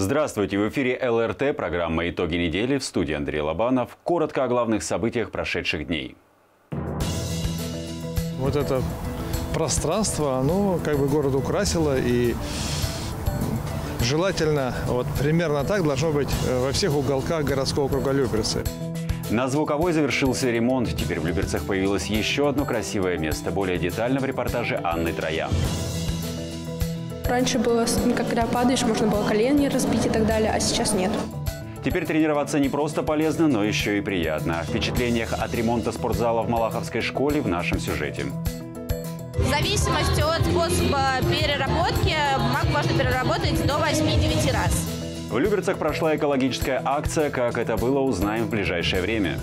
Здравствуйте! В эфире ЛРТ, программа «Итоги недели» в студии Андрей Лобанов. Коротко о главных событиях прошедших дней. Вот это пространство, оно как бы город украсило и желательно, вот примерно так должно быть э, во всех уголках городского округа Люберцы. На Звуковой завершился ремонт. Теперь в Люберцах появилось еще одно красивое место. Более детально в репортаже Анны Троян. Раньше было, когда падаешь, можно было колени разбить и так далее, а сейчас нет. Теперь тренироваться не просто полезно, но еще и приятно. О впечатлениях от ремонта спортзала в Малаховской школе в нашем сюжете. В зависимости от способа переработки бумагу можно переработать до 8-9 раз. В Люберцах прошла экологическая акция. Как это было, узнаем в ближайшее время.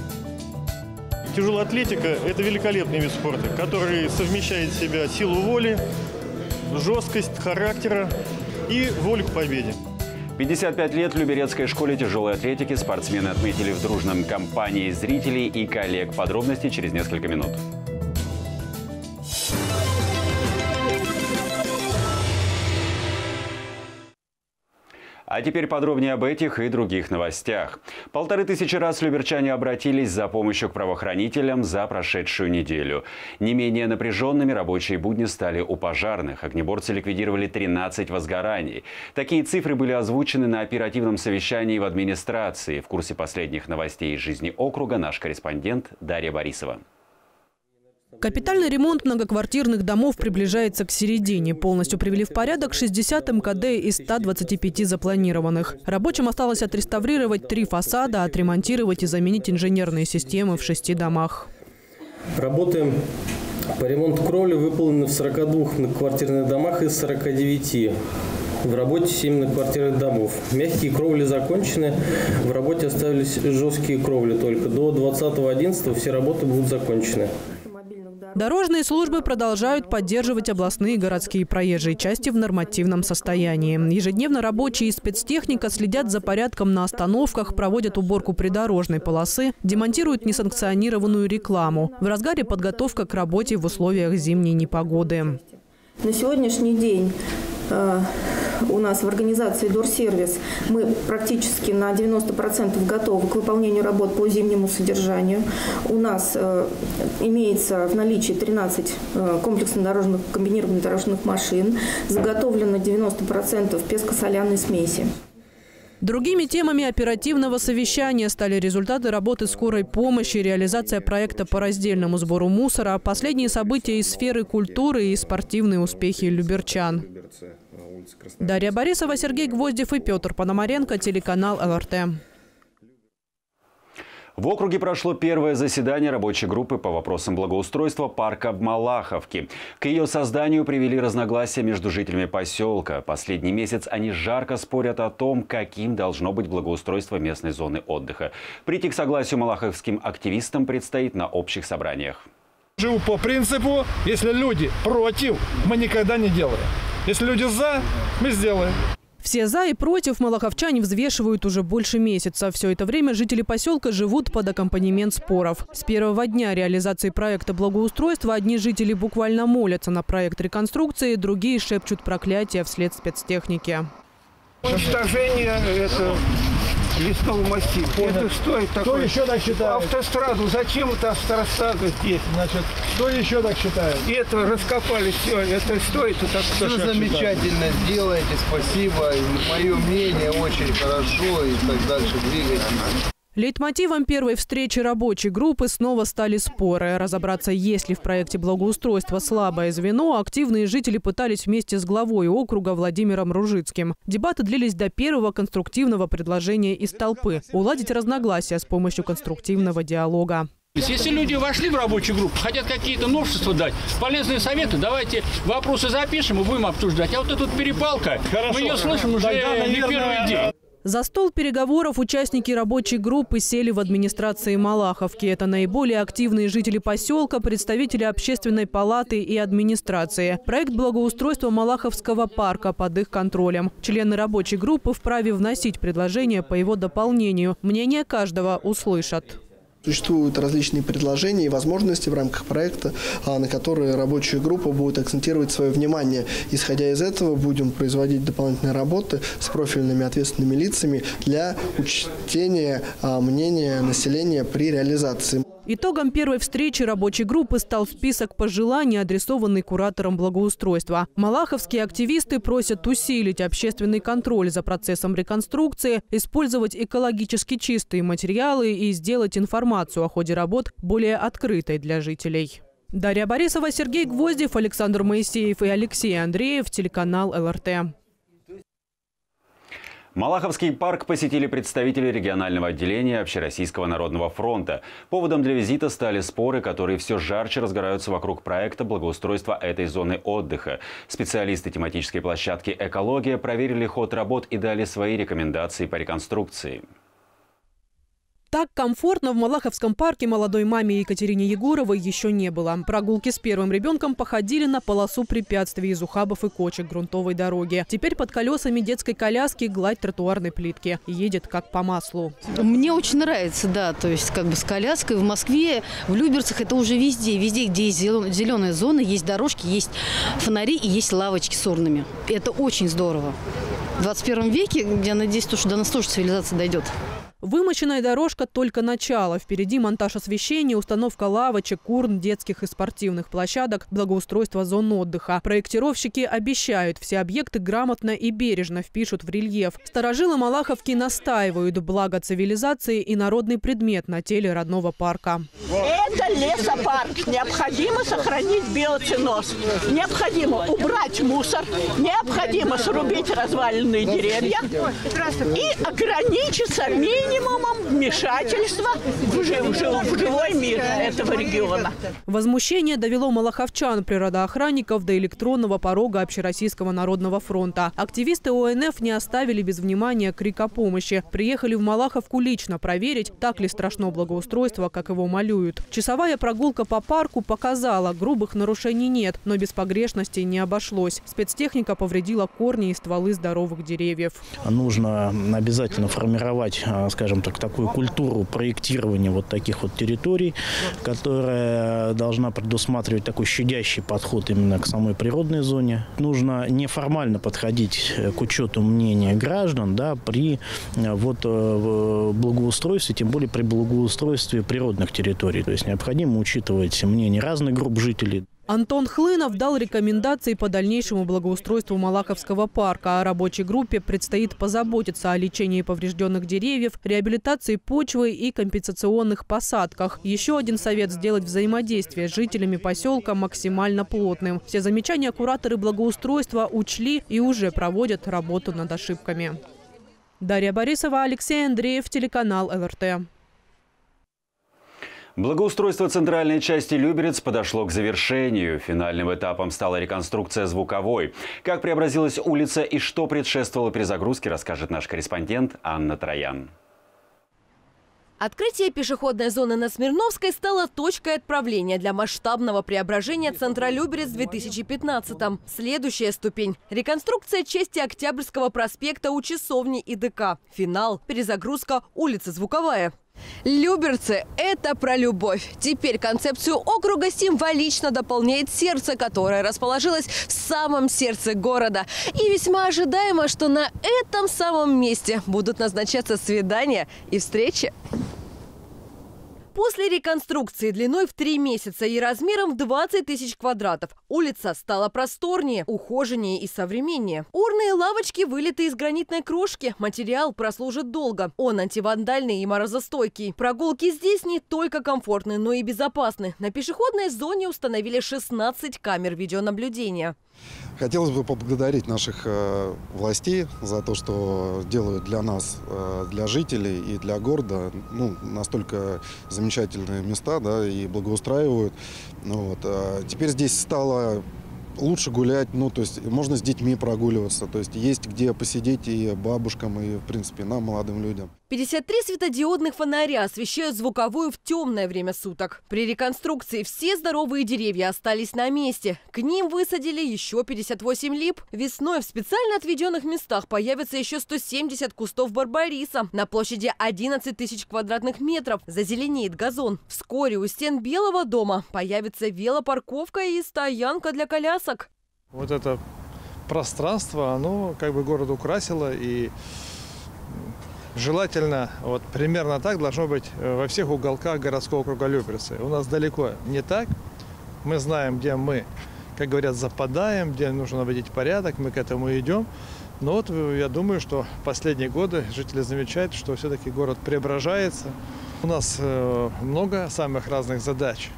Тяжелая атлетика – это великолепный вид спорта, который совмещает в себя силу воли, жесткость характера и волю к победе. 55 лет Люберецкой школе тяжелой атлетики спортсмены отметили в дружном компании зрителей и коллег. Подробности через несколько минут. А теперь подробнее об этих и других новостях. Полторы тысячи раз люберчане обратились за помощью к правоохранителям за прошедшую неделю. Не менее напряженными рабочие будни стали у пожарных. Огнеборцы ликвидировали 13 возгораний. Такие цифры были озвучены на оперативном совещании в администрации. В курсе последних новостей из жизни округа наш корреспондент Дарья Борисова. Капитальный ремонт многоквартирных домов приближается к середине. Полностью привели в порядок 60 МКД из 125 запланированных. Рабочим осталось отреставрировать три фасада, отремонтировать и заменить инженерные системы в шести домах. Работаем по ремонту кровли выполнены в 42 многоквартирных домах из 49. В работе 7 многоквартирных домов. Мягкие кровли закончены. В работе оставились жесткие кровли только. До 20.11 все работы будут закончены. Дорожные службы продолжают поддерживать областные и городские проезжие части в нормативном состоянии. Ежедневно рабочие и спецтехника следят за порядком на остановках, проводят уборку придорожной полосы, демонтируют несанкционированную рекламу. В разгаре подготовка к работе в условиях зимней непогоды. На сегодняшний день у нас в организации Дорсервис мы практически на 90% готовы к выполнению работ по зимнему содержанию. У нас э, имеется в наличии 13 э, комплексно дорожных, комбинированных дорожных машин, заготовлено 90% песко-соляной смеси. Другими темами оперативного совещания стали результаты работы скорой помощи, реализация проекта по раздельному сбору мусора, последние события из сферы культуры и спортивные успехи люберчан. Дарья Борисова, Сергей Гвоздев и Петр Пономаренко, телеканал ЛРТ. В округе прошло первое заседание рабочей группы по вопросам благоустройства парка Малаховки. К ее созданию привели разногласия между жителями поселка. Последний месяц они жарко спорят о том, каким должно быть благоустройство местной зоны отдыха. Прийти к согласию малаховским активистам предстоит на общих собраниях. Живу по принципу, если люди против, мы никогда не делаем. Если люди за, мы сделаем. Все «за» и «против» малаховчане взвешивают уже больше месяца. Все это время жители поселка живут под аккомпанемент споров. С первого дня реализации проекта благоустройства одни жители буквально молятся на проект реконструкции, другие шепчут проклятия вслед спецтехники. Уничтожение – это лесного массива. Понял. Это что это такое? Кто еще так считает? Автостраду. Зачем это автострада здесь? Значит, кто еще так считает? Это раскопали все. Это что это так? Все замечательно сделаете, спасибо. Мое мнение очень хорошо и так дальше двигайтесь. Лейтмотивом первой встречи рабочей группы снова стали споры. Разобраться, есть ли в проекте благоустройства слабое звено, активные жители пытались вместе с главой округа Владимиром Ружицким. Дебаты длились до первого конструктивного предложения из толпы – уладить разногласия с помощью конструктивного диалога. Если люди вошли в рабочую группу, хотят какие-то новшества дать, полезные советы, давайте вопросы запишем и будем обсуждать. А вот эта перепалка, Хорошо. мы ее слышим уже Тогда, не первый день. За стол переговоров участники рабочей группы сели в администрации Малаховки. Это наиболее активные жители поселка, представители общественной палаты и администрации. Проект благоустройства Малаховского парка под их контролем. Члены рабочей группы вправе вносить предложения по его дополнению. Мнение каждого услышат. Существуют различные предложения и возможности в рамках проекта, а, на которые рабочая группа будет акцентировать свое внимание. Исходя из этого, будем производить дополнительные работы с профильными ответственными лицами для учтения а, мнения населения при реализации. Итогом первой встречи рабочей группы стал список пожеланий, адресованный куратором благоустройства. Малаховские активисты просят усилить общественный контроль за процессом реконструкции, использовать экологически чистые материалы и сделать информацию о ходе работ более открытой для жителей. Дарья Борисова, Сергей Гвоздев, Александр Моисеев и Алексей Андреев, телеканал ЛРТ. Малаховский парк посетили представители регионального отделения Общероссийского народного фронта. Поводом для визита стали споры, которые все жарче разгораются вокруг проекта благоустройства этой зоны отдыха. Специалисты тематической площадки «Экология» проверили ход работ и дали свои рекомендации по реконструкции. Так комфортно в Малаховском парке молодой маме Екатерине Егоровой еще не было. Прогулки с первым ребенком походили на полосу препятствий из ухабов и кочек грунтовой дороги. Теперь под колесами детской коляски гладь тротуарной плитки. Едет как по маслу. Мне очень нравится, да. То есть как бы с коляской в Москве, в Люберцах это уже везде. Везде, где есть зеленая зона, есть дорожки, есть фонари и есть лавочки с урнами. Это очень здорово. В 21 веке, я надеюсь, что до нас тоже цивилизация дойдет. Вымощенная дорожка – только начало. Впереди монтаж освещения, установка лавочек, курн, детских и спортивных площадок, благоустройство зон отдыха. Проектировщики обещают, все объекты грамотно и бережно впишут в рельеф. Старожилы Малаховки настаивают, благо цивилизации и народный предмет на теле родного парка. Это лесопарк. Необходимо сохранить биоценоз. Необходимо убрать мусор. Необходимо срубить разваленные деревья и ограничиться минимум минимумом вмешательства в, в живой мир этого региона. Возмущение довело малаховчан, природоохранников до электронного порога Общероссийского народного фронта. Активисты ОНФ не оставили без внимания крик о помощи. Приехали в Малаховку лично проверить, так ли страшно благоустройство, как его малюют. Часовая прогулка по парку показала, грубых нарушений нет, но без погрешностей не обошлось. Спецтехника повредила корни и стволы здоровых деревьев. Нужно обязательно формировать а, скажем так, такую культуру проектирования вот таких вот территорий, которая должна предусматривать такой щадящий подход именно к самой природной зоне. Нужно неформально подходить к учету мнения граждан да, при э, вот, э, благоустройстве, тем более при благоустройстве природных территорий. То есть необходимо учитывать мнение разных групп жителей. Антон Хлынов дал рекомендации по дальнейшему благоустройству Малаковского парка. А рабочей группе предстоит позаботиться о лечении поврежденных деревьев, реабилитации почвы и компенсационных посадках. Еще один совет – сделать взаимодействие с жителями поселка максимально плотным. Все замечания кураторы благоустройства учли и уже проводят работу над ошибками. Дарья Борисова, Алексей Андреев, телеканал ЛРТ. Благоустройство центральной части Люберец подошло к завершению. Финальным этапом стала реконструкция звуковой. Как преобразилась улица и что предшествовало перезагрузке, расскажет наш корреспондент Анна Троян. Открытие пешеходной зоны на Смирновской стало точкой отправления для масштабного преображения центра Люберец в 2015-м. Следующая ступень – реконструкция части Октябрьского проспекта у часовни и ДК. Финал – перезагрузка улицы Звуковая. Люберцы – это про любовь. Теперь концепцию округа символично дополняет сердце, которое расположилось в самом сердце города. И весьма ожидаемо, что на этом самом месте будут назначаться свидания и встречи. После реконструкции длиной в 3 месяца и размером в 20 тысяч квадратов улица стала просторнее, ухоженнее и современнее. Урные лавочки вылиты из гранитной крошки. Материал прослужит долго. Он антивандальный и морозостойкий. Прогулки здесь не только комфортны, но и безопасны. На пешеходной зоне установили 16 камер видеонаблюдения. Хотелось бы поблагодарить наших э, властей за то, что делают для нас, э, для жителей и для города ну, настолько замечательные места да, и благоустраивают. Ну, вот. А теперь здесь стало лучше гулять, ну, то есть можно с детьми прогуливаться, то есть есть где посидеть и бабушкам, и, в принципе, нам, молодым людям. 53 светодиодных фонаря освещают звуковую в темное время суток. При реконструкции все здоровые деревья остались на месте. К ним высадили еще 58 лип. Весной в специально отведенных местах появится еще 170 кустов барбариса. На площади 11 тысяч квадратных метров зазеленеет газон. Вскоре у стен Белого дома появится велопарковка и стоянка для колясок. Вот это пространство, оно как бы город украсило и Желательно, вот примерно так должно быть э, во всех уголках городского круга Люберцы. У нас далеко не так. Мы знаем, где мы, как говорят, западаем, где нужно наводить порядок, мы к этому идем. Но вот э, я думаю, что последние годы жители замечают, что все-таки город преображается. У нас э, много самых разных задач.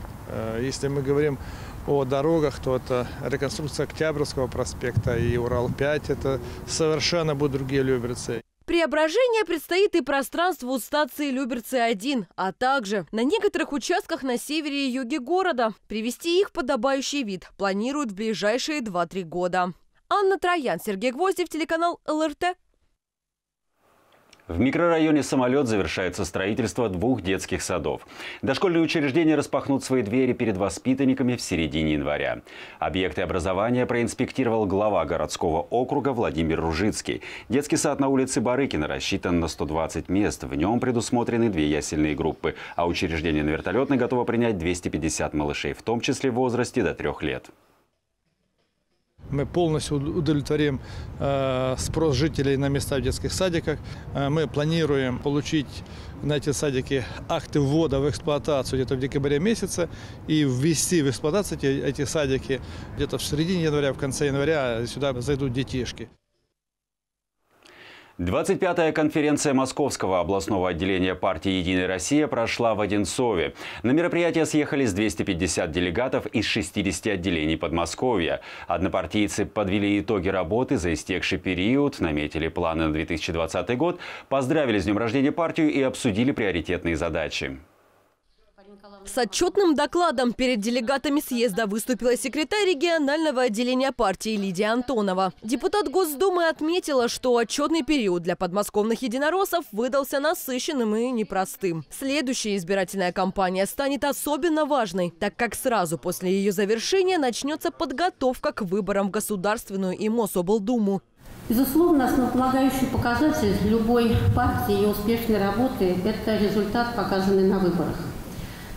Если мы говорим о дорогах, то это реконструкция Октябрьского проспекта и Урал-5. Это совершенно будут другие Люберцы. Преображение предстоит и пространству станции Люберцы-1, а также на некоторых участках на севере и юге города. Привести их подобающий вид планируют в ближайшие 2-3 года. Анна Троян, Сергей Гвоздев, телеканал ЛРТ. В микрорайоне «Самолет» завершается строительство двух детских садов. Дошкольные учреждения распахнут свои двери перед воспитанниками в середине января. Объекты образования проинспектировал глава городского округа Владимир Ружицкий. Детский сад на улице Барыкина рассчитан на 120 мест. В нем предусмотрены две ясельные группы, а учреждение на вертолетной готово принять 250 малышей, в том числе в возрасте до трех лет мы полностью удовлетворим э, спрос жителей на места в детских садиках. Э, мы планируем получить на эти садики акты ввода в эксплуатацию где-то в декабре месяце и ввести в эксплуатацию эти, эти садики где-то в середине января, в конце января сюда зайдут детишки. 25-я конференция Московского областного отделения партии «Единая Россия» прошла в Одинцове. На мероприятие съехались 250 делегатов из 60 отделений Подмосковья. Однопартийцы подвели итоги работы за истекший период, наметили планы на 2020 год, поздравили с днем рождения партию и обсудили приоритетные задачи. С отчетным докладом перед делегатами съезда выступила секретарь регионального отделения партии Лидия Антонова. Депутат Госдумы отметила, что отчетный период для подмосковных единороссов выдался насыщенным и непростым. Следующая избирательная кампания станет особенно важной, так как сразу после ее завершения начнется подготовка к выборам в Государственную и Мособлдуму. Безусловно, основополагающий показатель любой партии и успешной работы – это результат, показанный на выборах.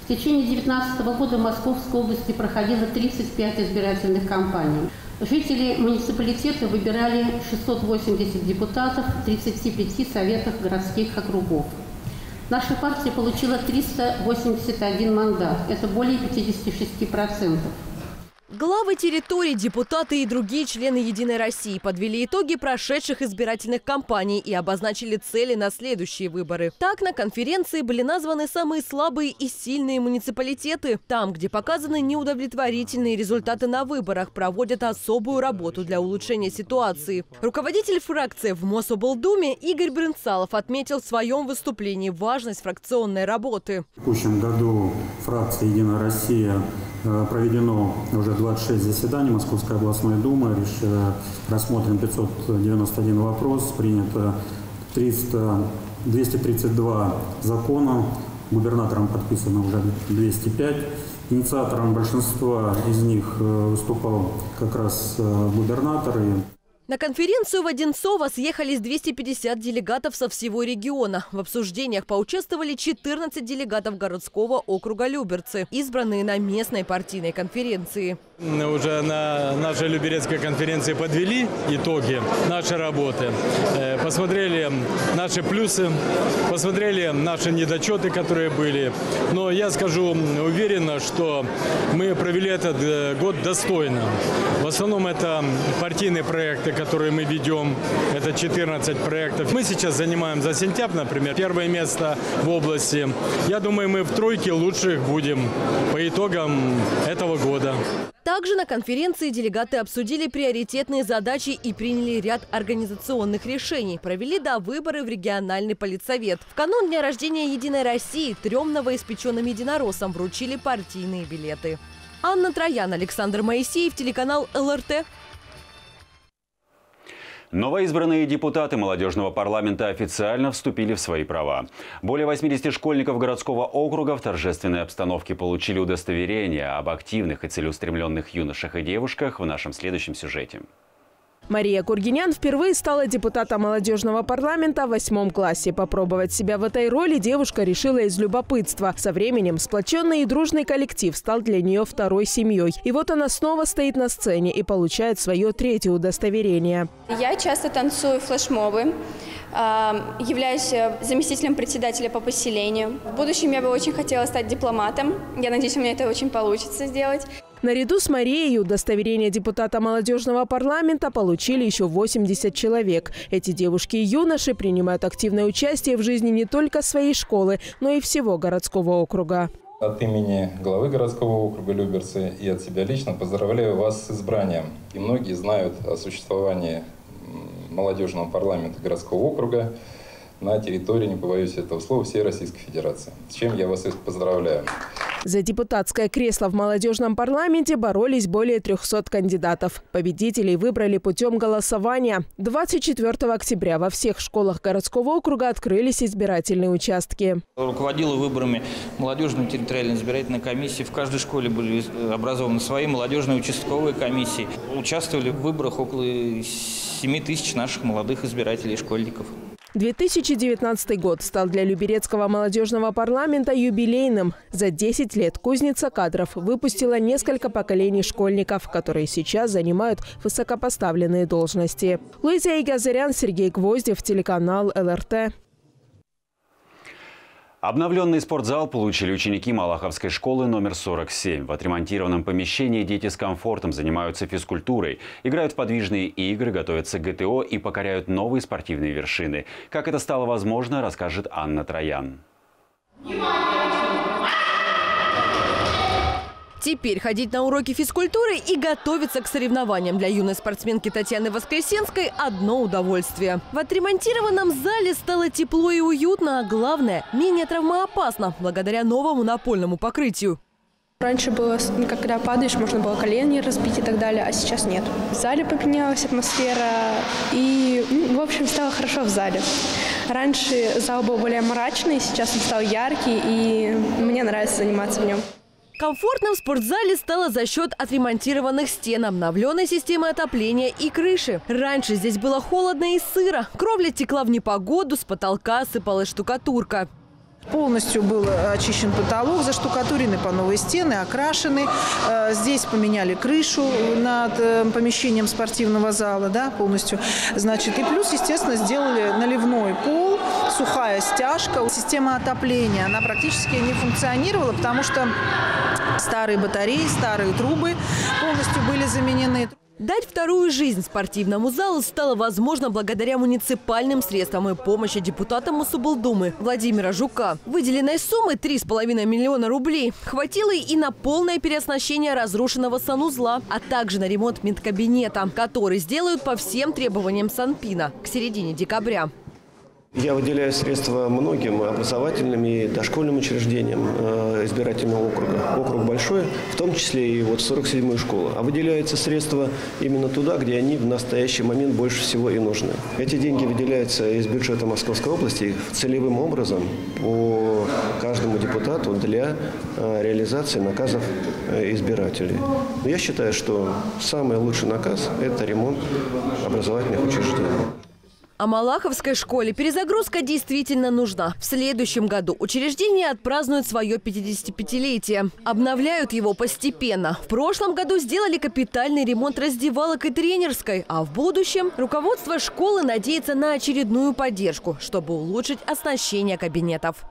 В течение 2019 года в Московской области проходило 35 избирательных кампаний. Жители муниципалитета выбирали 680 депутатов в 35 советах городских округов. Наша партия получила 381 мандат. Это более 56%. Главы территорий, депутаты и другие члены «Единой России» подвели итоги прошедших избирательных кампаний и обозначили цели на следующие выборы. Так, на конференции были названы самые слабые и сильные муниципалитеты. Там, где показаны неудовлетворительные результаты на выборах, проводят особую работу для улучшения ситуации. Руководитель фракции в Мособлдуме Игорь Брынцалов отметил в своем выступлении важность фракционной работы. В текущем году фракция «Единая Россия» э, проведено уже 26 заседаний Московской областной думы, рассмотрен 591 вопрос, принято 300, 232 закона, губернатором подписано уже 205. Инициатором большинства из них э, выступал как раз э, губернатор. На конференцию в Одинцово съехались 250 делегатов со всего региона. В обсуждениях поучаствовали 14 делегатов городского округа Люберцы, избранные на местной партийной конференции. Уже на нашей Люберецкой конференции подвели итоги нашей работы. Э, посмотрели наши плюсы, посмотрели наши недочеты, которые были. Но я скажу уверенно, что мы провели этот э, год достойно. В основном это партийные проекты, которые мы ведем. Это 14 проектов. Мы сейчас занимаем за сентябрь, например, первое место в области. Я думаю, мы в тройке лучших будем по итогам этого года. Также на конференции делегаты обсудили приоритетные задачи и приняли ряд организационных решений. Провели до выборы в региональный политсовет. В канун дня рождения «Единой России» трем новоиспеченным единороссам вручили партийные билеты. Анна Троян, Александр Моисеев, телеканал ЛРТ. Новоизбранные депутаты молодежного парламента официально вступили в свои права. Более 80 школьников городского округа в торжественной обстановке получили удостоверение об активных и целеустремленных юношах и девушках в нашем следующем сюжете. Мария Кургинян впервые стала депутатом молодежного парламента в восьмом классе. Попробовать себя в этой роли девушка решила из любопытства. Со временем сплоченный и дружный коллектив стал для нее второй семьей. И вот она снова стоит на сцене и получает свое третье удостоверение. Я часто танцую флешмобы являюсь э, заместителем председателя по поселению. В будущем я бы очень хотела стать дипломатом. Я надеюсь, у меня это очень получится сделать. Наряду с Марией удостоверение депутата молодежного парламента получили еще 80 человек. Эти девушки и юноши принимают активное участие в жизни не только своей школы, но и всего городского округа. От имени главы городского округа Люберцы и от себя лично поздравляю вас с избранием. И многие знают о существовании молодежного парламента городского округа на территории, не побоюсь этого слова, всей Российской Федерации. С чем я вас поздравляю. За депутатское кресло в молодежном парламенте боролись более 300 кандидатов. Победителей выбрали путем голосования. 24 октября во всех школах городского округа открылись избирательные участки. Руководила выборами молодежной территориальной избирательной комиссии. В каждой школе были образованы свои молодежные участковые комиссии. Участвовали в выборах около 7 тысяч наших молодых избирателей и школьников. 2019 год стал для Люберецкого молодежного парламента юбилейным. За 10 лет кузница кадров выпустила несколько поколений школьников, которые сейчас занимают высокопоставленные должности. Луиза Игазарян, Сергей Гвоздев, телеканал ЛРТ. Обновленный спортзал получили ученики Малаховской школы номер 47. В отремонтированном помещении дети с комфортом занимаются физкультурой, играют в подвижные игры, готовятся к ГТО и покоряют новые спортивные вершины. Как это стало возможно, расскажет Анна Троян. Внимание! Теперь ходить на уроки физкультуры и готовиться к соревнованиям для юной спортсменки Татьяны Воскресенской – одно удовольствие. В отремонтированном зале стало тепло и уютно, а главное – менее травмоопасно, благодаря новому напольному покрытию. Раньше было, ну, когда падаешь, можно было колени разбить и так далее, а сейчас нет. В зале поменялась атмосфера, и, ну, в общем, стало хорошо в зале. Раньше зал был более мрачный, сейчас он стал яркий, и мне нравится заниматься в нем. Комфортным в спортзале стало за счет отремонтированных стен, обновленной системы отопления и крыши. Раньше здесь было холодно и сыро. Кровля текла в непогоду, с потолка сыпалась штукатурка. Полностью был очищен потолок, заштукатурены по новой стены, окрашены. Э, здесь поменяли крышу над э, помещением спортивного зала, да, полностью. Значит, и плюс, естественно, сделали наливной пол, сухая стяжка. Система отопления, она практически не функционировала, потому что старые батареи, старые трубы полностью были заменены. Дать вторую жизнь спортивному залу стало возможно благодаря муниципальным средствам и помощи депутата Мособлдумы Владимира Жука. Выделенной суммы 3,5 миллиона рублей хватило и на полное переоснащение разрушенного санузла, а также на ремонт медкабинета, который сделают по всем требованиям Санпина к середине декабря. Я выделяю средства многим образовательным и дошкольным учреждениям э, избирательного округа. Округ большой, в том числе и вот 47-ю школу. А выделяются средства именно туда, где они в настоящий момент больше всего и нужны. Эти деньги выделяются из бюджета Московской области целевым образом по каждому депутату для э, реализации наказов э, избирателей. Я считаю, что самый лучший наказ – это ремонт образовательных учреждений. А Малаховской школе перезагрузка действительно нужна. В следующем году учреждение отпразднует свое 55-летие. Обновляют его постепенно. В прошлом году сделали капитальный ремонт раздевалок и тренерской. А в будущем руководство школы надеется на очередную поддержку, чтобы улучшить оснащение кабинетов.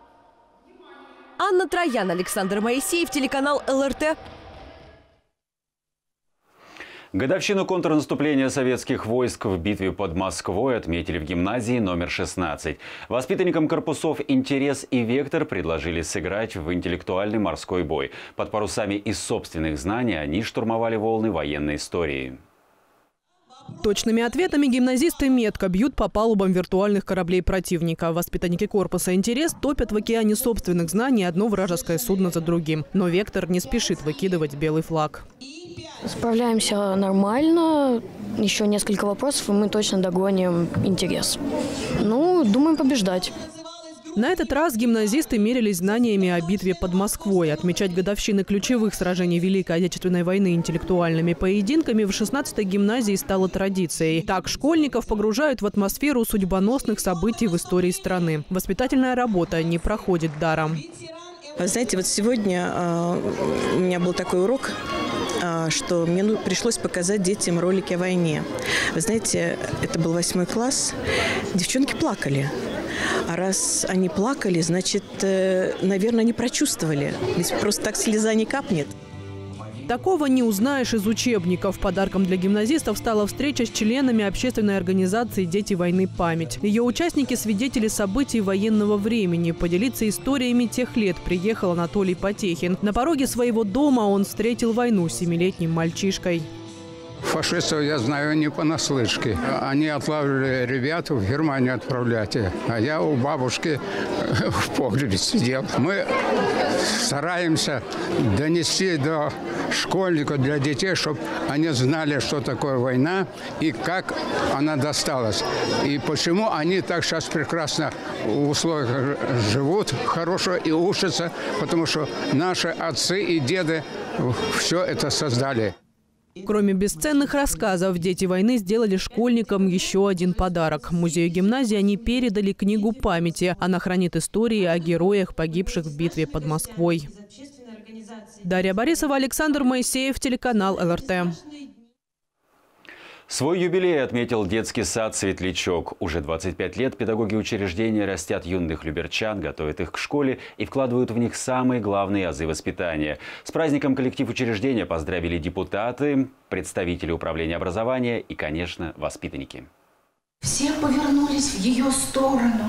Анна Троян, Александр Моисеев, телеканал ЛРТ. Годовщину контрнаступления советских войск в битве под Москвой отметили в гимназии номер 16. Воспитанникам корпусов «Интерес» и «Вектор» предложили сыграть в интеллектуальный морской бой. Под парусами из собственных знаний они штурмовали волны военной истории. Точными ответами гимназисты метко бьют по палубам виртуальных кораблей противника. Воспитанники корпуса «Интерес» топят в океане собственных знаний одно вражеское судно за другим. Но «Вектор» не спешит выкидывать белый флаг. Справляемся нормально. Еще несколько вопросов, и мы точно догоним интерес. Ну, думаем побеждать. На этот раз гимназисты мерились знаниями о битве под Москвой. Отмечать годовщины ключевых сражений Великой Отечественной войны интеллектуальными поединками в 16-й гимназии стало традицией. Так школьников погружают в атмосферу судьбоносных событий в истории страны. Воспитательная работа не проходит даром. Знаете, вот сегодня э, у меня был такой урок, что мне ну, пришлось показать детям ролики о войне. Вы знаете, это был восьмой класс, девчонки плакали. А раз они плакали, значит, э, наверное, они прочувствовали. Ведь просто так слеза не капнет. Такого не узнаешь из учебников. Подарком для гимназистов стала встреча с членами общественной организации «Дети войны. Память». Ее участники – свидетели событий военного времени. Поделиться историями тех лет приехал Анатолий Потехин. На пороге своего дома он встретил войну семилетним мальчишкой. Фашистов я знаю не понаслышке. Они отлавливали ребят в Германию отправлять. А я у бабушки в погребе сидел. Мы стараемся донести до школьников, для детей, чтобы они знали, что такое война и как она досталась. И почему они так сейчас прекрасно в условиях живут, хорошо и учатся, потому что наши отцы и деды все это создали. Кроме бесценных рассказов, дети войны сделали школьникам еще один подарок. Музею гимназии они передали книгу памяти. Она хранит истории о героях, погибших в битве под Москвой. Дарья Борисова, Александр Моисеев, телеканал ЛРТ. Свой юбилей отметил детский сад «Светлячок». Уже 25 лет педагоги учреждения растят юных люберчан, готовят их к школе и вкладывают в них самые главные азы воспитания. С праздником коллектив учреждения поздравили депутаты, представители управления образования и, конечно, воспитанники. Все повернулись в ее сторону,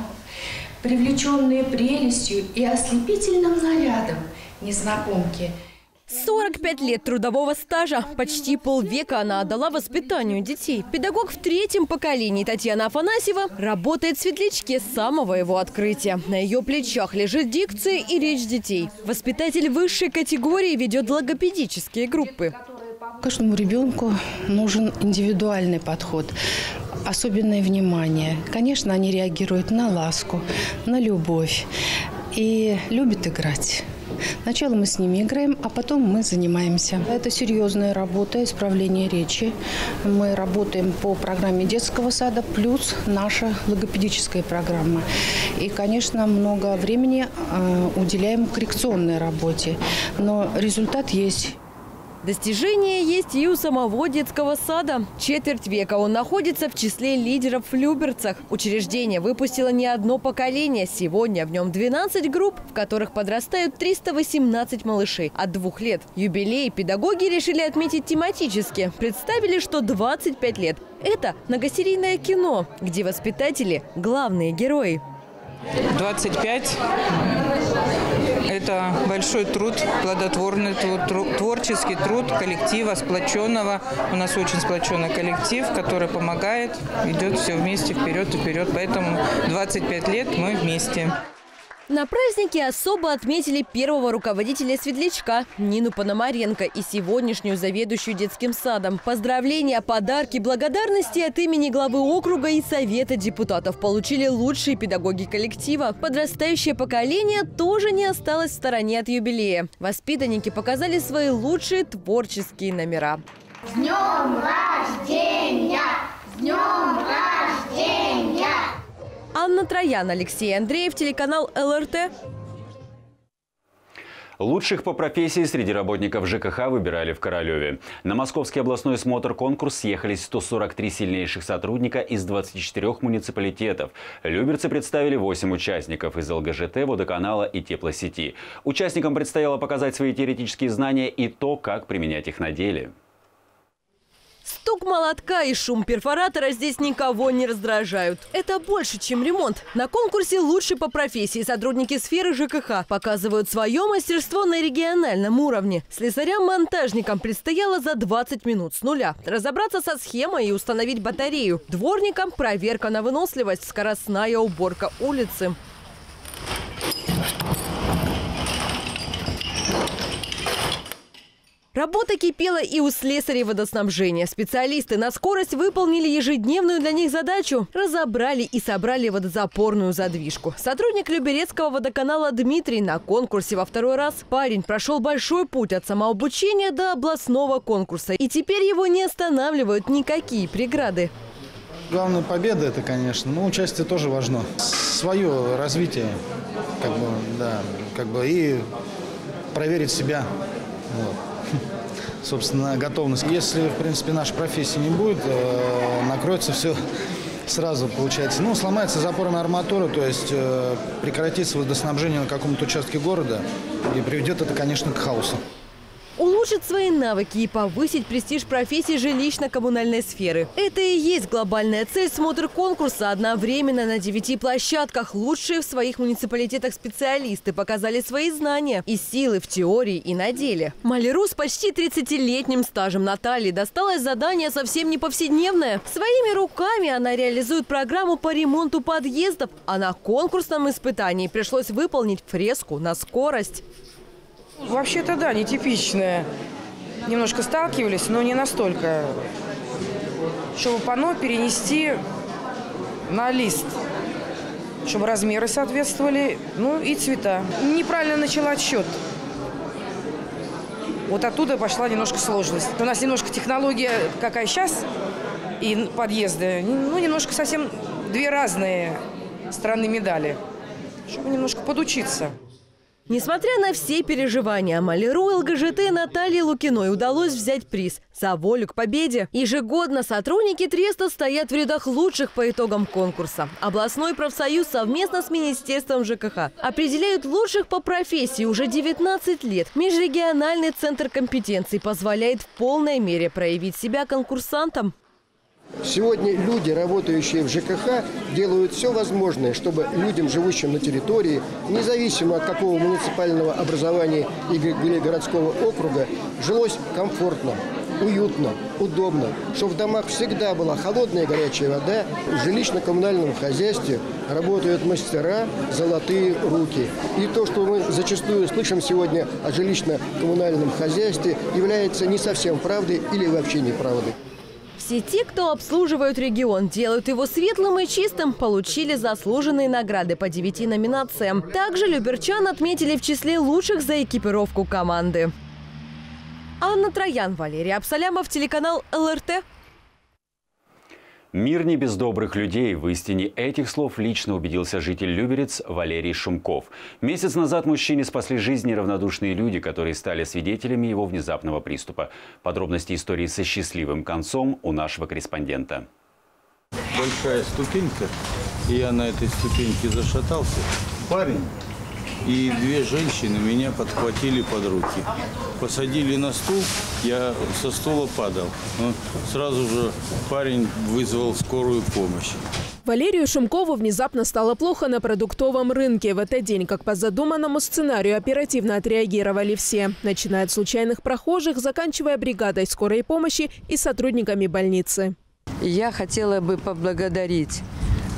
привлеченные прелестью и ослепительным нарядом незнакомки – 45 лет трудового стажа. Почти полвека она отдала воспитанию детей. Педагог в третьем поколении Татьяна Афанасьева работает в светлячке с самого его открытия. На ее плечах лежит дикция и речь детей. Воспитатель высшей категории ведет логопедические группы. Каждому ребенку нужен индивидуальный подход особенное внимание. Конечно, они реагируют на ласку, на любовь и любят играть. Сначала мы с ними играем, а потом мы занимаемся. Это серьезная работа, исправление речи. Мы работаем по программе детского сада плюс наша логопедическая программа. И, конечно, много времени э, уделяем коррекционной работе. Но результат есть. Достижения есть и у самого детского сада. Четверть века он находится в числе лидеров в Люберцах. Учреждение выпустило не одно поколение. Сегодня в нем 12 групп, в которых подрастают 318 малышей от двух лет. Юбилей педагоги решили отметить тематически. Представили, что 25 лет – это многосерийное кино, где воспитатели – главные герои. 25 это большой труд, плодотворный труд, творческий труд коллектива, сплоченного. У нас очень сплоченный коллектив, который помогает, идет все вместе вперед и вперед. Поэтому 25 лет мы вместе. На празднике особо отметили первого руководителя Светлячка Нину Пономаренко и сегодняшнюю заведующую детским садом. Поздравления, подарки, благодарности от имени главы округа и Совета депутатов получили лучшие педагоги коллектива. Подрастающее поколение тоже не осталось в стороне от юбилея. Воспитанники показали свои лучшие творческие номера. С днем рождения! С днем рождения! Анна Троян, Алексей Андреев, телеканал ЛРТ. Лучших по профессии среди работников ЖКХ выбирали в Королеве. На Московский областной смотр-конкурс съехались 143 сильнейших сотрудника из 24 муниципалитетов. Люберцы представили 8 участников из ЛГЖТ, водоканала и теплосети. Участникам предстояло показать свои теоретические знания и то, как применять их на деле. Стук молотка и шум перфоратора здесь никого не раздражают. Это больше, чем ремонт. На конкурсе «Лучший по профессии» сотрудники сферы ЖКХ показывают свое мастерство на региональном уровне. Слесарям-монтажникам предстояло за 20 минут с нуля разобраться со схемой и установить батарею. Дворникам проверка на выносливость, скоростная уборка улицы. Работа кипела и у слесарей водоснабжения. Специалисты на скорость выполнили ежедневную для них задачу. Разобрали и собрали водозапорную задвижку. Сотрудник Люберецкого водоканала Дмитрий на конкурсе во второй раз. Парень прошел большой путь от самообучения до областного конкурса. И теперь его не останавливают никакие преграды. Главная победа это, конечно, но участие тоже важно. Свое развитие, как бы, да, как бы и проверить себя. Вот собственно, готовность. Если, в принципе, нашей профессии не будет, э, накроется все сразу, получается. Ну, сломается запорная арматура, то есть э, прекратится водоснабжение на каком-то участке города, и приведет это, конечно, к хаосу. Улучшить свои навыки и повысить престиж профессии жилищно-коммунальной сферы. Это и есть глобальная цель смотр конкурса. Одновременно на девяти площадках лучшие в своих муниципалитетах специалисты показали свои знания и силы в теории и на деле. Маляру с почти 30-летним стажем Натальи досталось задание совсем не повседневное. Своими руками она реализует программу по ремонту подъездов, а на конкурсном испытании пришлось выполнить фреску на скорость. Вообще-то да, нетипичная. Немножко сталкивались, но не настолько. Чтобы панно перенести на лист. Чтобы размеры соответствовали, ну и цвета. Неправильно начала отсчет. Вот оттуда пошла немножко сложность. У нас немножко технология, какая сейчас, и подъезды, ну, немножко совсем две разные стороны медали. Чтобы немножко подучиться. Несмотря на все переживания, маляру ЛГЖТ Наталье Лукиной удалось взять приз за волю к победе. Ежегодно сотрудники Треста стоят в рядах лучших по итогам конкурса. Областной профсоюз совместно с Министерством ЖКХ определяют лучших по профессии уже 19 лет. Межрегиональный центр компетенций позволяет в полной мере проявить себя конкурсантам. Сегодня люди, работающие в ЖКХ, делают все возможное, чтобы людям, живущим на территории, независимо от какого муниципального образования или городского округа, жилось комфортно, уютно, удобно, чтобы в домах всегда была холодная и горячая вода, в жилищно-коммунальном хозяйстве работают мастера, золотые руки. И то, что мы зачастую слышим сегодня о жилищно-коммунальном хозяйстве, является не совсем правдой или вообще неправдой. Все те, кто обслуживают регион, делают его светлым и чистым, получили заслуженные награды по девяти номинациям. Также люберчан отметили в числе лучших за экипировку команды. Анна Троян, Валерий Абсалямов, телеканал ЛРТ. Мир не без добрых людей. В истине этих слов лично убедился житель Люберец Валерий Шумков. Месяц назад мужчине спасли жизнь неравнодушные люди, которые стали свидетелями его внезапного приступа. Подробности истории со счастливым концом у нашего корреспондента. Большая ступенька, и я на этой ступеньке зашатался. Парень и две женщины меня подхватили под руки. Посадили на стул, я со стула падал. Но сразу же парень вызвал скорую помощь. Валерию Шумкову внезапно стало плохо на продуктовом рынке. В этот день, как по задуманному сценарию, оперативно отреагировали все. Начиная от случайных прохожих, заканчивая бригадой скорой помощи и сотрудниками больницы. Я хотела бы поблагодарить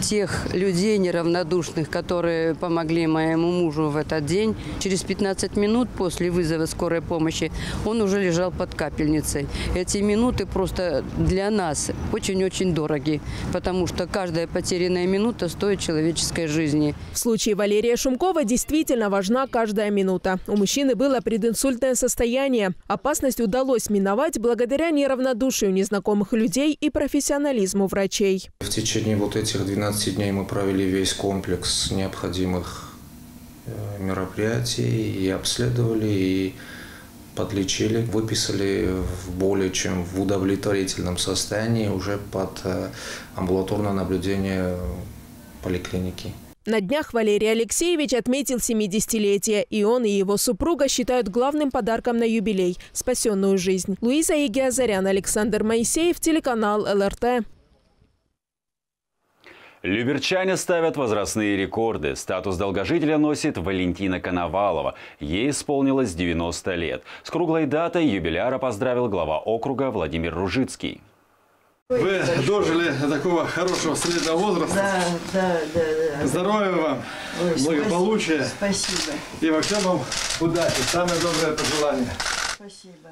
тех людей неравнодушных, которые помогли моему мужу в этот день. Через 15 минут после вызова скорой помощи он уже лежал под капельницей. Эти минуты просто для нас очень-очень дороги, потому что каждая потерянная минута стоит человеческой жизни. В случае Валерия Шумкова действительно важна каждая минута. У мужчины было прединсультное состояние. Опасность удалось миновать благодаря неравнодушию незнакомых людей и профессионализму врачей. В течение вот этих 12 15 дней мы провели весь комплекс необходимых э, мероприятий и обследовали, и подлечили, выписали в более чем в удовлетворительном состоянии уже под э, амбулаторное наблюдение поликлиники. На днях Валерий Алексеевич отметил 70-летие, и он и его супруга считают главным подарком на юбилей – спасенную жизнь. Луиза Игиазарян, Александр Моисеев, телеканал ЛРТ. Люберчане ставят возрастные рекорды. Статус долгожителя носит Валентина Коновалова. Ей исполнилось 90 лет. С круглой датой юбиляра поздравил глава округа Владимир Ружицкий. Вы дожили до такого хорошего среднего возраста. Да, да, да. да. Здоровья вам, Ой, благополучия. Спасибо. И во всем вам удачи. Самое доброе пожелание. Спасибо.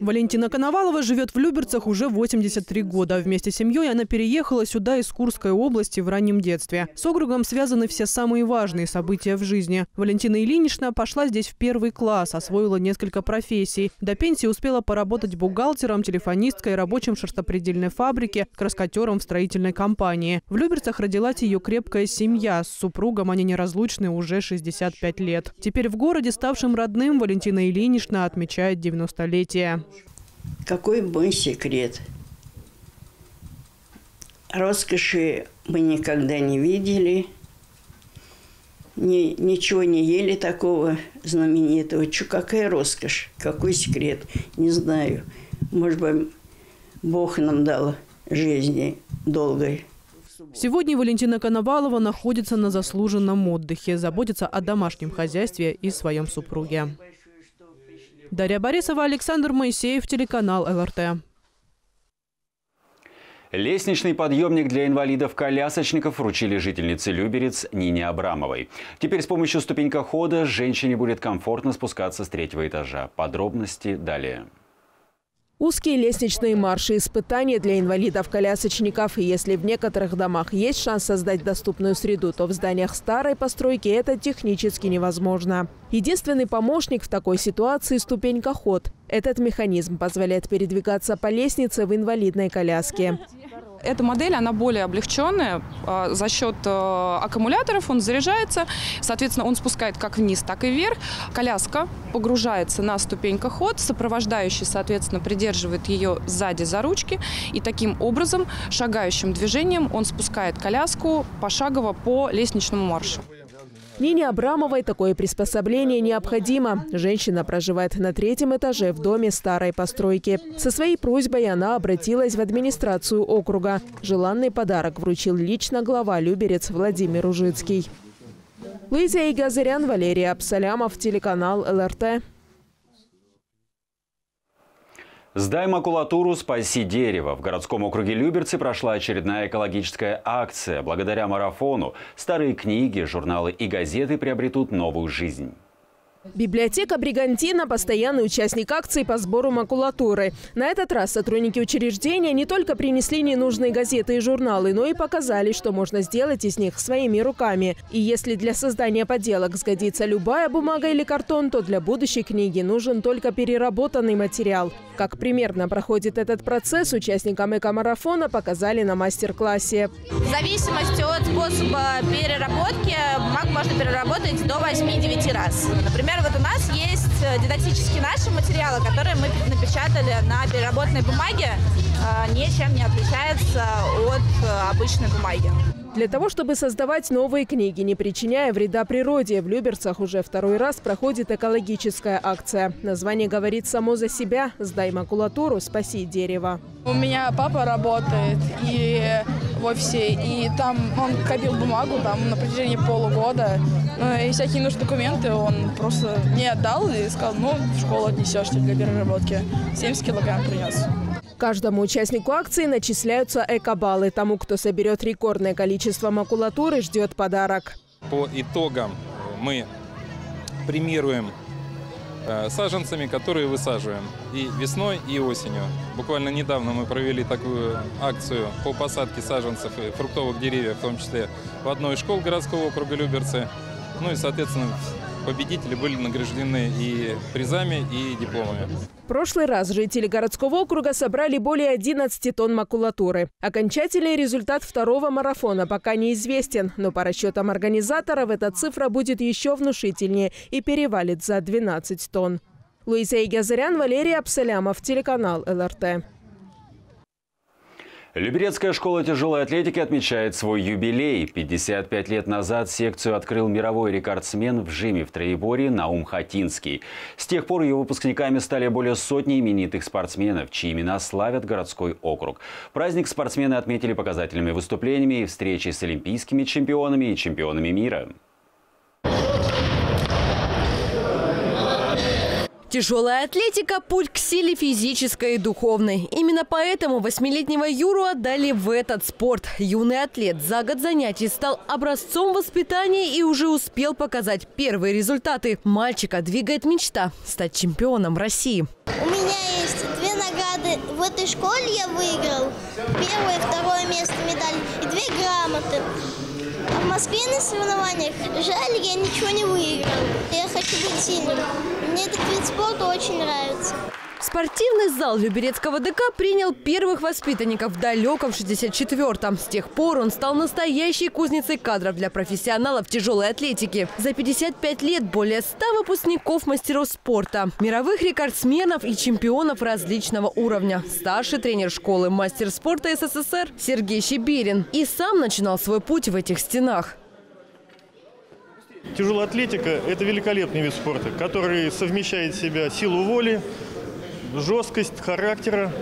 Валентина Коновалова живет в Люберцах уже 83 года. Вместе с семьей она переехала сюда из Курской области в раннем детстве. С округом связаны все самые важные события в жизни. Валентина Ильинична пошла здесь в первый класс, освоила несколько профессий. До пенсии успела поработать бухгалтером, телефонисткой, рабочим шерстопредельной фабрике, краскотером в строительной компании. В Люберцах родилась ее крепкая семья. С супругом они неразлучны уже 65 лет. Теперь в городе, ставшем родным, Валентина Ильинична отмечает 90-летие. Какой мой секрет? Роскоши мы никогда не видели. Ни, ничего не ели такого знаменитого. Чё, какая роскошь? Какой секрет? Не знаю. Может быть, Бог нам дал жизни долгой. Сегодня Валентина Коновалова находится на заслуженном отдыхе, заботится о домашнем хозяйстве и своем супруге. Дарья Борисова, Александр Моисеев, телеканал ЛРТ. Лестничный подъемник для инвалидов-колясочников вручили жительнице Люберец Нине Абрамовой. Теперь с помощью ступенькохода женщине будет комфортно спускаться с третьего этажа. Подробности далее. Узкие лестничные марши – испытания для инвалидов-колясочников. И если в некоторых домах есть шанс создать доступную среду, то в зданиях старой постройки это технически невозможно. Единственный помощник в такой ситуации – ступенькоход. Этот механизм позволяет передвигаться по лестнице в инвалидной коляске. Эта модель, она более облегченная. А, За счет э, аккумуляторов он заряжается. Соответственно, он спускает как вниз, так и вверх. Коляска погружается на ступенькоход. Сопровождающий, соответственно, придерживает ее сзади за ручки. И таким образом, шагающим движением он спускает коляску пошагово по лестничному маршу. Нине Абрамовой такое приспособление необходимо. Женщина проживает на третьем этаже в доме старой постройки. Со своей просьбой она обратилась в администрацию округа. Желанный подарок вручил лично глава Люберец Владимир Ужицкий. Луиза Игазарян, Валерий Абсалямов, телеканал ЛРТ. Сдай макулатуру, спаси дерево. В городском округе Люберцы прошла очередная экологическая акция. Благодаря марафону старые книги, журналы и газеты приобретут новую жизнь. Библиотека «Бригантина» – постоянный участник акции по сбору макулатуры. На этот раз сотрудники учреждения не только принесли ненужные газеты и журналы, но и показали, что можно сделать из них своими руками. И если для создания поделок сгодится любая бумага или картон, то для будущей книги нужен только переработанный материал. Как примерно проходит этот процесс, участникам экомарафона показали на мастер-классе. В зависимости от способа переработки бумагу можно переработать до 8-9 раз. Например, вот у нас есть дидактические наши материалы, которые мы напечатали на переработанной бумаге, э, ничем не отличается от э, обычной бумаги. Для того, чтобы создавать новые книги, не причиняя вреда природе, в Люберцах уже второй раз проходит экологическая акция. Название говорит само за себя «Сдай макулатуру, спаси дерево». У меня папа работает и в офисе, и там он копил бумагу там на протяжении полугода. Ну, и всякие нужные документы он просто не отдал и сказал, ну, в школу отнесешь для переработки. 70 килограмм принес. Каждому участнику акции начисляются экобаллы. Тому, кто соберет рекордное количество макулатуры, ждет подарок. По итогам мы премируем саженцами, которые высаживаем и весной, и осенью. Буквально недавно мы провели такую акцию по посадке саженцев и фруктовых деревьев, в том числе в одной из школ городского округа Люберцы. Ну и, соответственно, победители были награждены и призами, и дипломами. В прошлый раз жители городского округа собрали более 11 тонн макулатуры. Окончательный результат второго марафона пока неизвестен, но по расчетам организаторов эта цифра будет еще внушительнее и перевалит за 12 тонн. Луиза Игазарян, Валерий Абсалямов, телеканал ЛРТ. Люберецкая школа тяжелой атлетики отмечает свой юбилей. 55 лет назад секцию открыл мировой рекордсмен в жиме в троеборье Наум Хатинский. С тех пор ее выпускниками стали более сотни именитых спортсменов, чьи имена славят городской округ. Праздник спортсмены отметили показательными выступлениями и встречей с олимпийскими чемпионами и чемпионами мира. Тяжелая атлетика – путь к силе физической и духовной. Именно поэтому восьмилетнего Юру отдали в этот спорт. Юный атлет за год занятий стал образцом воспитания и уже успел показать первые результаты. Мальчика двигает мечта – стать чемпионом России. У меня есть две награды. В этой школе я выиграл первое и второе место медаль и две грамоты. В Москве на соревнованиях жаль, я ничего не выиграл. Я хочу быть сильным. Мне этот вид спорта очень нравится. Спортивный зал Люберецкого ДК принял первых воспитанников в далеком 64-м. С тех пор он стал настоящей кузницей кадров для профессионалов тяжелой атлетики. За 55 лет более 100 выпускников мастеров спорта, мировых рекордсменов и чемпионов различного уровня. Старший тренер школы мастер спорта СССР Сергей Щеберин. И сам начинал свой путь в этих стенах. Тяжелая атлетика – это великолепный вид спорта, который совмещает в себя силу воли, жесткость характера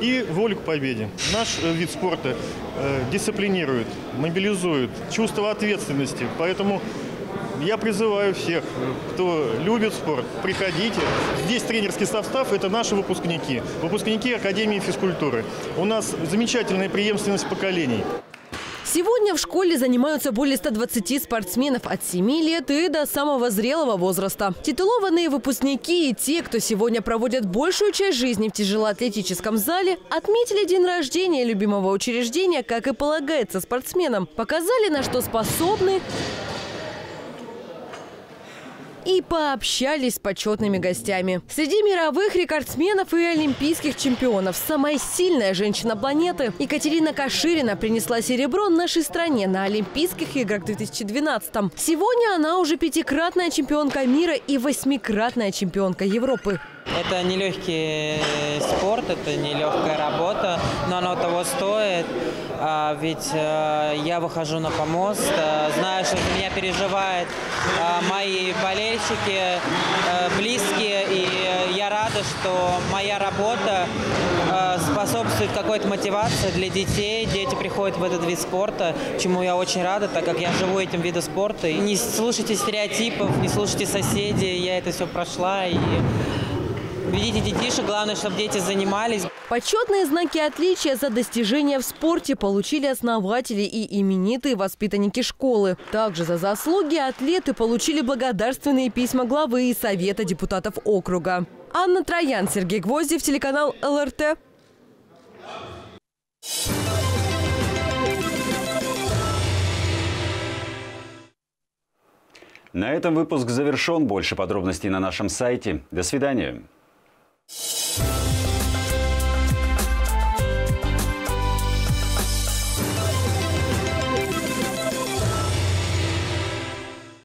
и волю к победе. Наш э, вид спорта э, дисциплинирует, мобилизует чувство ответственности. Поэтому я призываю всех, кто любит спорт, приходите. Здесь тренерский состав – это наши выпускники, выпускники Академии физкультуры. У нас замечательная преемственность поколений. Сегодня в школе занимаются более 120 спортсменов от 7 лет и до самого зрелого возраста. Титулованные выпускники и те, кто сегодня проводят большую часть жизни в тяжелоатлетическом зале, отметили день рождения любимого учреждения, как и полагается спортсменам. Показали, на что способны и пообщались с почетными гостями. Среди мировых рекордсменов и олимпийских чемпионов самая сильная женщина планеты Екатерина Каширина принесла серебро нашей стране на Олимпийских играх 2012 -м. Сегодня она уже пятикратная чемпионка мира и восьмикратная чемпионка Европы. Это нелегкий спорт, это нелегкая работа, но оно того стоит. А, ведь э, я выхожу на помост, э, знаю, что меня переживают э, мои болельщики, близкие, и я рада, что моя работа способствует какой-то мотивации для детей. Дети приходят в этот вид спорта, чему я очень рада, так как я живу этим видом спорта. И не слушайте стереотипов, не слушайте соседей, я это все прошла, и Ведите детишек, главное, чтобы дети занимались. Почетные знаки отличия за достижения в спорте получили основатели и именитые воспитанники школы. Также за заслуги атлеты получили благодарственные письма главы и совета депутатов округа. Анна Троян, Сергей Гвоздев, телеканал ЛРТ. На этом выпуск завершен. Больше подробностей на нашем сайте. До свидания. you